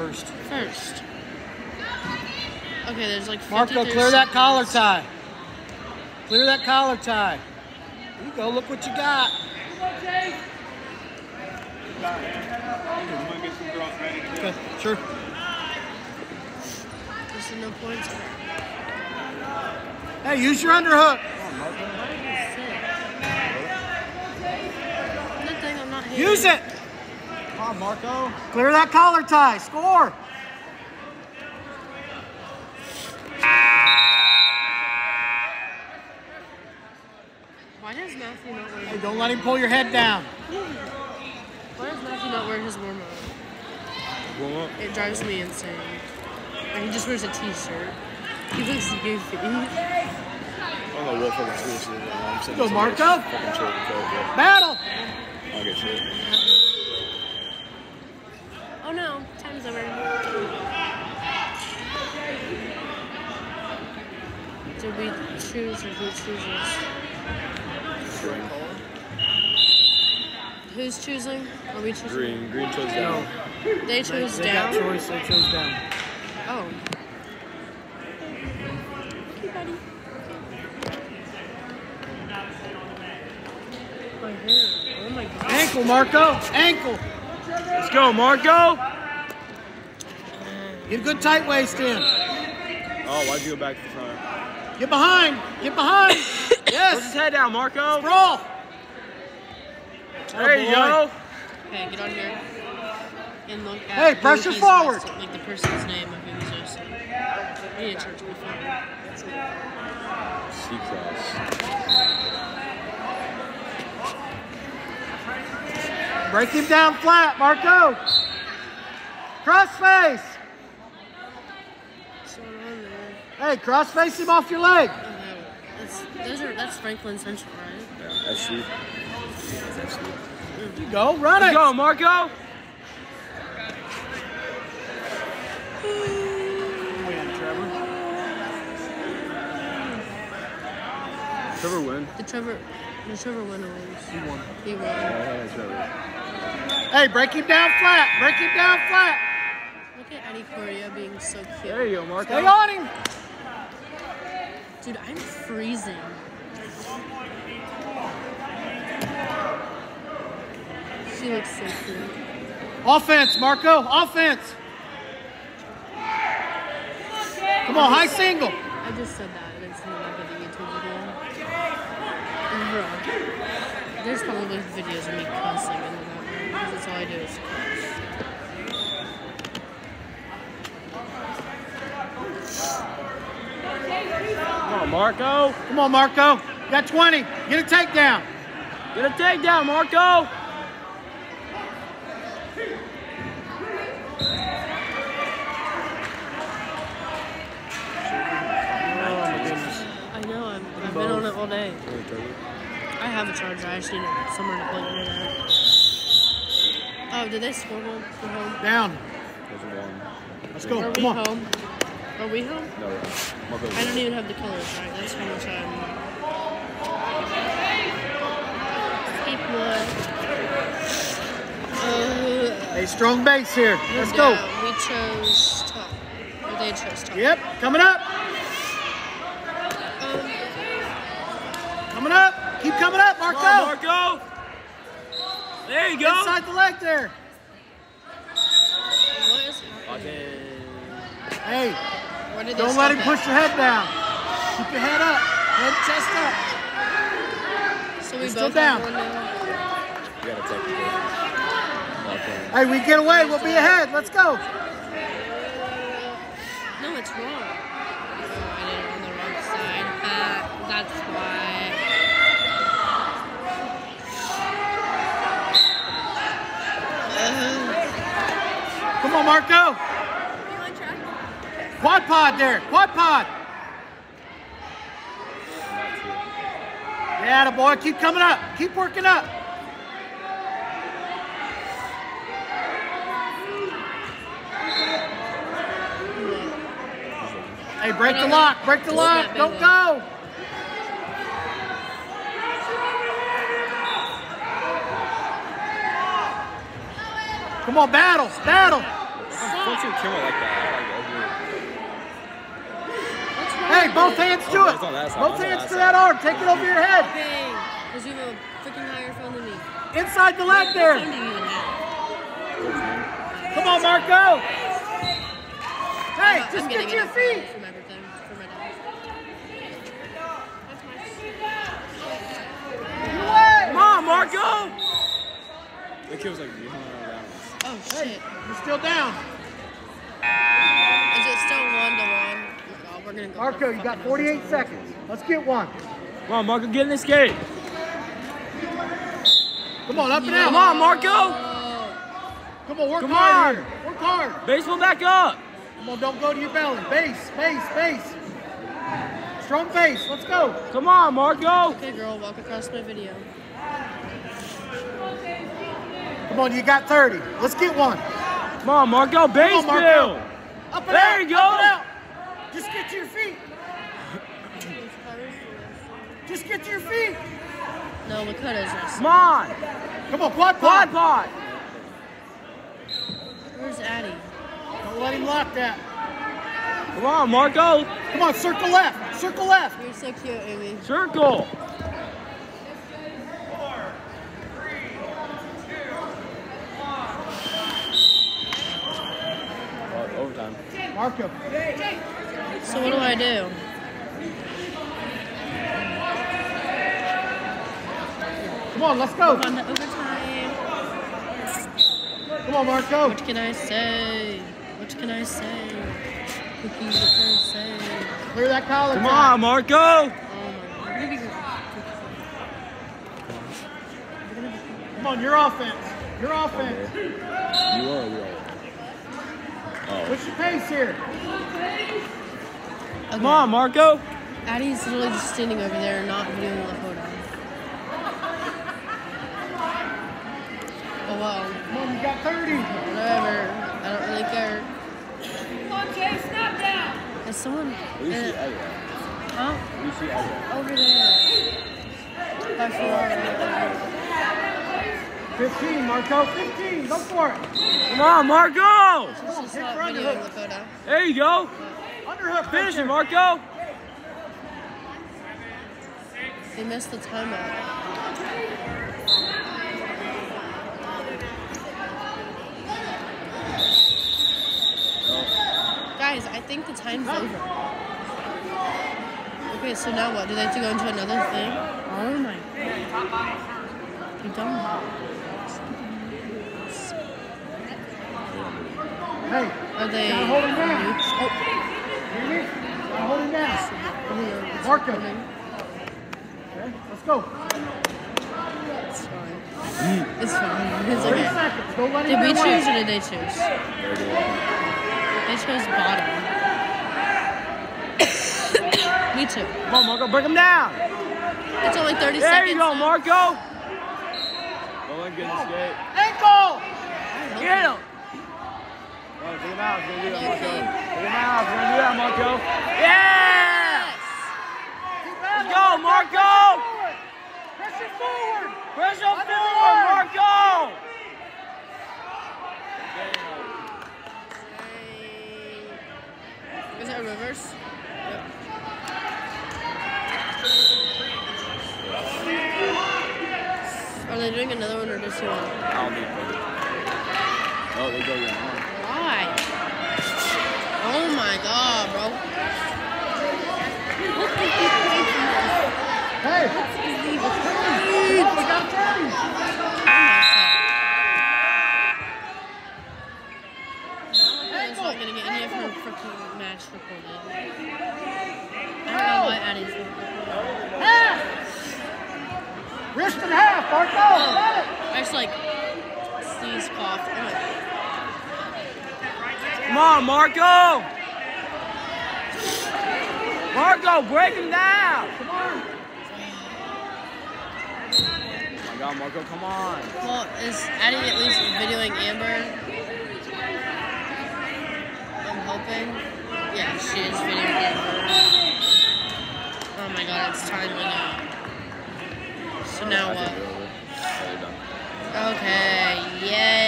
first. First. Okay, there's like 53 Marco, clear that collar tie. Clear that collar tie. There you go. Look what you got. Okay, sure. There's no points. Hey, use your underhook. Nothing, I'm not hitting. Use it. Come on, Marco. Clear that collar tie. Score. Why does Matthew not wear Hey, don't let him pull your head down. Why does Matthew not wear his warm up? Warm up. It drives me insane. And he just wears a t-shirt. He looks goofy. I don't know what fucking school this is. Go, in Marco. some Fucking chill with coat, but Battle. I don't get shit. Oh no, time's over. Did we choose or who chooses? Green. Who's choosing? Are we choosing? Green. Green chose down. They chose They down. got choice. They chose down. Oh. Okay, buddy. My hair. Oh my god. Ankle, Marco. Ankle. Let's go, Marco. Get a good tight waist in. Oh, why'd you go back to the front? Get behind. Get behind. Put his yes. head down, Marco. Sprawl. There you Attaboy. go. Okay, get on here. And look at Hey, who pressure forward. wrestling, Like the person's name of who he's wrestling. I need to charge my phone. C-Cross. Break him down flat, Marco. Cross face. What's going on there? Hey, cross face him off your leg. Okay, that's, those are, that's Franklin Central, right? Yeah, that's sweet. That's sweet. There you go. Run Let's it. go, Marco. Trevor. Trevor win. The Trevor, the Trevor win or lose? He won. He won. Yeah, Trevor. Hey, break him down flat. Break him down flat. Look at Eddie Correa being so cute. There you go, Marco. Stay on him. Dude, I'm freezing. She looks so cute. Offense, Marco. Offense. Come on, high single. I just said that and it's not like a YouTube video. Bro, there's probably videos of me cussing in the background because that's all I do is cuss. Come on, Marco. Come on, Marco. You got 20. Get a takedown. Get a takedown, Marco. Oh, my goodness. I know, I'm, I've been on it all day. I have a charger, I just need somewhere to plug it in. Oh, did they score one for home? Down. Let's go. Are Come on. home? Are we home? No, right. Marco. I don't even have the colors right. That's how much I'm. Keep one. Uh, Hey, strong base here. Let's no, go. We chose top. Or they chose top. Yep, coming up. Um, Coming up. Keep coming up, Come Marco. on, Marco. There you go. Inside the leg there. what is Okay. Hey, Where did they don't let him at? push your head down. Keep your head up. Head chest up. So we both still down. have one now. You gotta take the Marco. Hey, we get away. We'll be ahead. Let's go. No, it's wrong. Oh, I did it on the wrong side. Ah, that's why. Come on, Marco. Pod there. Quad pod. Yeah, the boy. Keep coming up. Keep working up. Hey, break the lock. Break the lock. Don't go. Come on, battle. Battle. Camera like that? I like What's wrong Hey, both hands to it. that Both hands to that arm. Take it over your head. Bang! Because you have a freaking higher phone than me. Inside the leg there. do you even have? Come on, Marco. Hey, just getting get your feet. For my birthday. For my dad. That's nice. Away. Come on, Marco! The kid was like, you hung around. Oh shit. You're still down. Is it still one to one? We're gonna go. Marco, you got 48 seconds. Let's get one. Come on, Marco, get in the skate. Come on, up and Come on, Marco! Come on, work Come hard on. here. Work hard. Baseball back up. Come on, don't go to your belly. Base, base, base. Strong base. Let's go. Come on, Marco. okay, girl, walk across my video. Come on, you got 30. Let's get one. Come on, Marco, base Come on, Marco. Up and There out. you go. Up and out. Just get to your feet. Just get to your feet. No, Lakota's this. Come on. Come on, quad Quad pod. pod. Where's Addy? Don't let him lock that. Come on, Marco. Come on, circle left. Circle left. You're so cute, Amy. Circle. Overtime. Marco. So what do I do? Come on, let's go. On to overtime. Come on, Marco. What can I say? What can I say? Cookies with her say. Clear that collar. Come tie. on, Marco. Oh my god. Maybe Come on, your offense. Your offense. You are, you are. Oh. What's your pace here? Come on, Marco. Addie's literally just standing over there, not videoing Lakota. Oh well, Come on, you got 30. whatever. I don't really care. Come on, Jay, snap down. Is someone Where you see uh, huh? Where you see Elliot? over there? By four, there. 15, Marco. 15. Go for it. Come on, Marco. She's just hit not for videoing underhook. Lakota. There you go. Underhook. Finish it, Marco. They missed the timeout. Guys, I think the time's over. Okay, so now what? Do they have to go into another thing? Oh my god. You dumb. Hey, Are they Gotta hold him down. nukes? Oh, hear me? Now hold him down. oh, Marco. okay. Okay, let's go. It's fine. It's fine. It's okay. seconds. Don't let Did we choose or did they choose? They chose bottom. Me too. Come on, Marco. Break him down. It's only 30 There seconds. There you go, now. Marco. Don't let him get in the skate. Ankle! Get him. Oh, take him out. He's gonna do that, Marco. Okay. Take him out. He's gonna do that, Marco. Yes! Let's go, Marco! Pressure forward! Pressure Under forward. Marco! Is it a reverse? Are they doing another one or just one? I'll be perfect. Oh, they go again. Why? Oh my god, bro. Hey! We got 30! It's not gonna get any of her freaking match recorded. I don't know why Addie's not recording. Half! Wrist and half, Marco! Oh, got it! I just like sneeze, cough. Oh my Come on, Marco! Marco, break him down. Come on. Oh my God, Marco, come on. Well, is Eddie at least videoing Amber? I'm hoping. Yeah, she is videoing Amber. Oh my God, it's time to know. So now what? Okay, yay.